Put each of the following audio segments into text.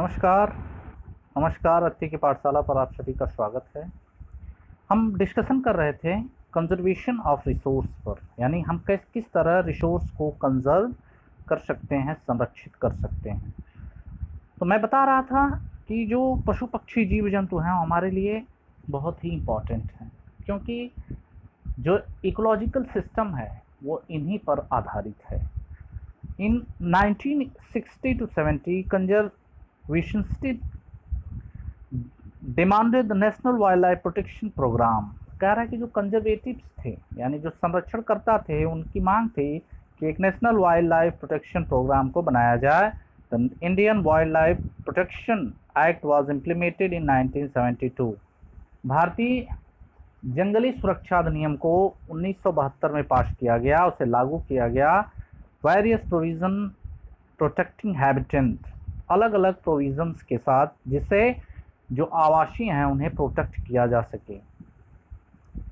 नमस्कार। नमस्कार अत्य की पाठशाला पर आप सभी का स्वागत है। हम डिस्कशन कर रहे थे कंजर्वेशन ऑफ़ रिसोर्स पर, यानी हम किस किस तरह रिसोर्स को कंजर्व कर सकते हैं, संरक्षित कर सकते हैं। तो मैं बता रहा था कि जो पशु पक्षी जीव जंतु हैं, हमारे लिए बहुत ही इम्पोर्टेंट हैं, क्योंकि जो इकोलॉजिकल सिस्टम है, वो इन्हीं पर आधारित है। इन 1960 टू 70 कंजर State demanded the National Wildlife Protection Program. कह रहा है कि जो कंजर्वेटिव्स थे, यानी जो संरक्षण करता थे, उनकी मांग थी कि एक national wild life protection program को बनाया जाए। The Indian wild life protection act was implemented in 1972 भारतीय जंगली सुरक्षा अधिनियम को 1972 में पास किया गया, उसे लागू किया गया। वेरियस प्रोविज़न प्रोटेक्टिंग हैबिटेंट अलग अलग प्रोविजंस के साथ जिसे जो आवासीय हैं उन्हें प्रोटेक्ट किया जा सके।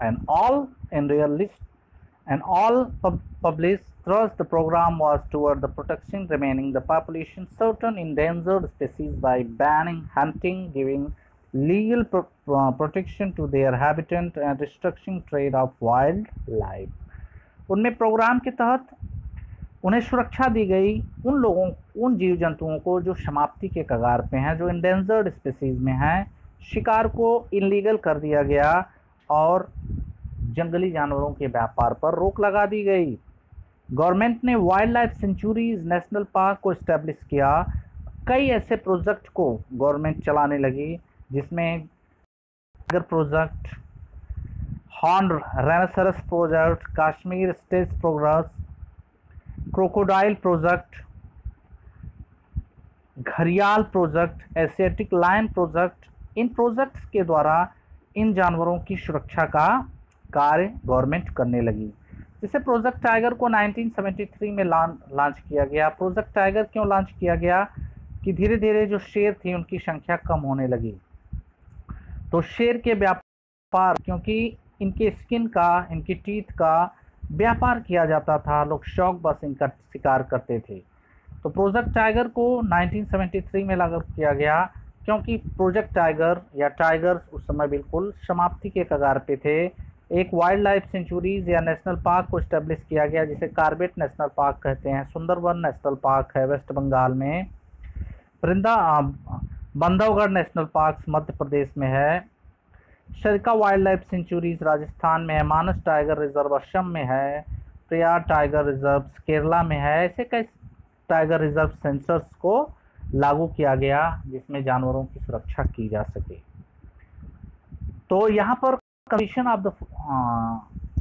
And all in realist and all public trust program was toward the protection remaining the population certain endangered species by banning hunting giving legal protection to their habitant and restriction trade of wild life उनमें programme के तहत उन्हें सुरक्षा दी गई उन लोगों, उन जीव जंतुओं को जो समाप्ति के कगार पे हैं, जो इंडेंजर्ड स्पीसीज में हैं, शिकार को इलीगल कर दिया गया और जंगली जानवरों के व्यापार पर रोक लगा दी गई। गवर्नमेंट ने wild life sanctuaries national park को इस्टेब्लिश किया। कई ऐसे प्रोजेक्ट को गवर्नमेंट चलाने लगी, जिसमें project horn rhinoceros project Kashmir state progress crocodile project gharial project Asiatic lion project इन प्रोजेक्ट्स के द्वारा इन जानवरों की सुरक्षा का कार्य गवर्नमेंट करने लगी। जैसे प्रोजेक्ट टाइगर को 1973 में लॉन्च किया गया। प्रोजेक्ट टाइगर क्यों लॉन्च किया गया? कि धीरे धीरे जो शेर थी, उनकी संख्या कम होने लगी। तो शेर के व्यापार, क्योंकि इनके स्किन का, इनकी टीथ का व्यापार किया जाता था, लोग शौक बस इनका शिकार करते थे। तो प्रोजेक्ट टाइगर को 1973 में लागू किया गया, क्योंकि प्रोजेक्ट टाइगर या टाइगर्स उस समय बिल्कुल समाप्ति के कगार पे थे। एक वाइल्ड लाइफ सेंचुरीज या नेशनल पार्क को इस्टेब्लिश किया गया, जिसे कार्बेट नेशनल पार्क कहते हैं, सुंदरवन नेशनल पार्क है वेस्ट बंगाल में। वृंदा बंधवगढ़ नेशनल पार्क मध्य प्रदेश में है। शरका वाइल्ड लाइफ सेंचुरीज राजस्थान में है मानस टाइगर रिज़र्व असम में है प्रयार टाइगर रिज़र्व केरला में है। ऐसे कई टाइगर रिज़र्व सेंसर्स को लागू किया गया, जिसमें जानवरों की सुरक्षा की जा सके। तो यहाँ पर commission of the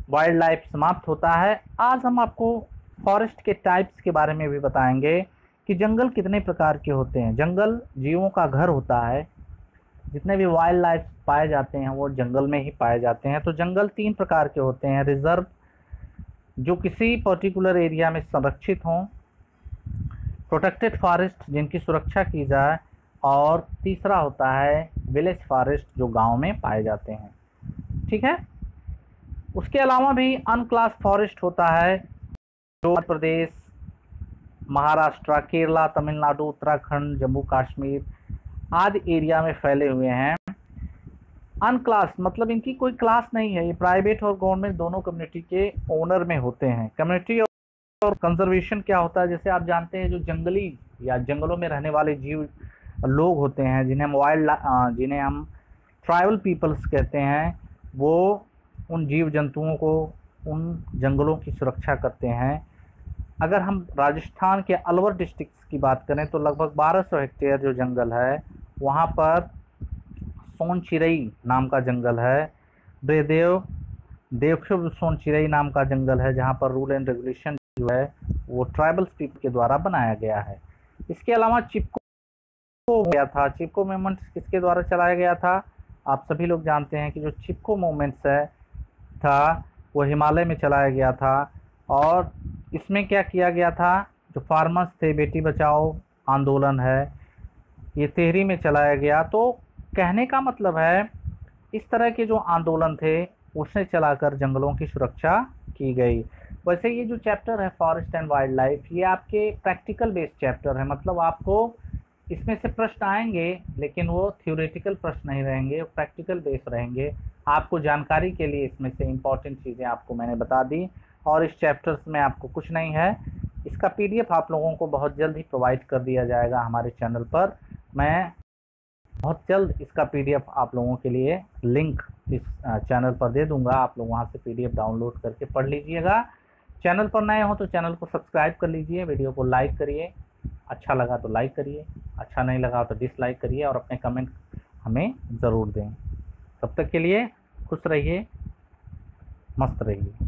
wild life समाप्त होता है। आज हम आपको फॉरेस्ट के टाइप्स के बारे में भी बताएँगे कि जंगल कितने प्रकार के होते हैं। जंगल जीवों का घर होता है जितने भी वाइल्ड लाइफ पाए जाते हैं, वो जंगल में ही पाए जाते हैं। तो जंगल तीन प्रकार के होते हैं। रिज़र्व जो किसी पर्टिकुलर एरिया में संरक्षित हों प्रोटेक्टेड फॉरेस्ट जिनकी सुरक्षा की जाए, और तीसरा होता है विलेज फॉरेस्ट जो गाँव में पाए जाते हैं। ठीक है? उसके अलावा भी अनक्लास फॉरेस्ट होता है, जो प्रदेश, महाराष्ट्र, केरला, तमिलनाडु, उत्तराखंड, जम्मू, कश्मीर आदि एरिया में फैले हुए हैं। अनक्लास मतलब इनकी कोई क्लास नहीं है। ये प्राइवेट और गवर्नमेंट दोनों कम्युनिटी के ओनर में होते हैं। कम्युनिटी और कंजर्वेशन क्या होता है? जैसे आप जानते हैं, जो जंगली या जंगलों में रहने वाले जीव लोग होते हैं, जिन्हें हम वाइल्ड जिन्हें हम ट्राइबल पीपल्स कहते हैं, वो उन जीव जंतुओं को उन जंगलों की सुरक्षा करते हैं। अगर हम राजस्थान के अलवर डिस्ट्रिक्ट की बात करें तो लगभग 1200 हेक्टेयर जो जंगल है वहाँ पर सोन चिरई नाम का जंगल है। ब्रेदेव देवशुभ सोन चिरई नाम का जंगल है, जहाँ पर रूल एंड रेगुलेशन जो है, वो ट्राइबल पीपल के द्वारा बनाया गया है। इसके अलावा चिपको गया था। चिपको मूवमेंट किसके द्वारा चलाया गया था? आप सभी लोग जानते हैं कि जो चिपको मूवमेंट्स है, था, वो हिमालय में चलाया गया था। और इसमें क्या किया गया था? जो फार्मर्स थे, बेटी बचाओ आंदोलन है। ये तेहरी में चलाया गया। तो कहने का मतलब है, इस तरह के जो आंदोलन थे उसे चलाकर जंगलों की सुरक्षा की गई। वैसे ये जो चैप्टर है, फॉरेस्ट एंड वाइल्ड लाइफ ये आपके प्रैक्टिकल बेस्ड चैप्टर है। मतलब आपको इसमें से प्रश्न आएँगे, लेकिन वो थ्योरेटिकल प्रश्न नहीं रहेंगे प्रैक्टिकल बेस रहेंगे। आपको जानकारी के लिए इसमें से इंपॉर्टेंट चीज़ें आपको मैंने बता दी, और इस चैप्टर्स में आपको कुछ नहीं है। इसका पीडीएफ आप लोगों को बहुत जल्द ही प्रोवाइड कर दिया जाएगा हमारे चैनल पर। मैं बहुत जल्द इसका पीडीएफ आप लोगों के लिए लिंक इस चैनल पर दे दूँगा। आप लोग वहाँ से पीडीएफ डाउनलोड करके पढ़ लीजिएगा। चैनल पर नए हो तो चैनल को सब्सक्राइब कर लीजिए, वीडियो को लाइक करिए। अच्छा लगा तो लाइक करिए अच्छा नहीं लगा तो डिसलाइक करिए और अपने कमेंट हमें ज़रूर दें। तब तक के लिए खुश रहिए, मस्त रहिए।